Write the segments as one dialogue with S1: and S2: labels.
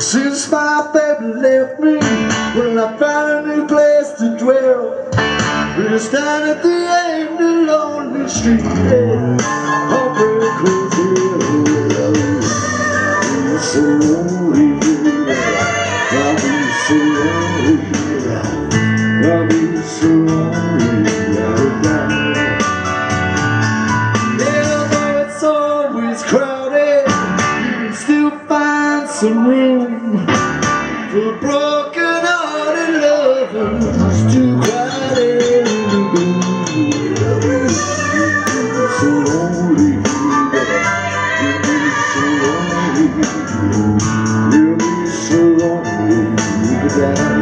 S1: Since my baby left me, well I found a new place to dwell. It's down at the end of lonely street, yeah. Heartbreak Hotel. I'm so lonely, I'll be so lonely, I'll be so lonely. Yeah, some room for broken-hearted lovers to cry in the gloom. So lonely, you'll be so lonely, you'll be so lonely without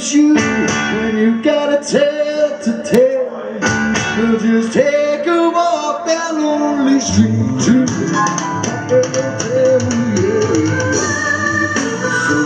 S1: leaves you. And you got a tale to tell, well just take a walk down lonely street to the hotel, yeah. So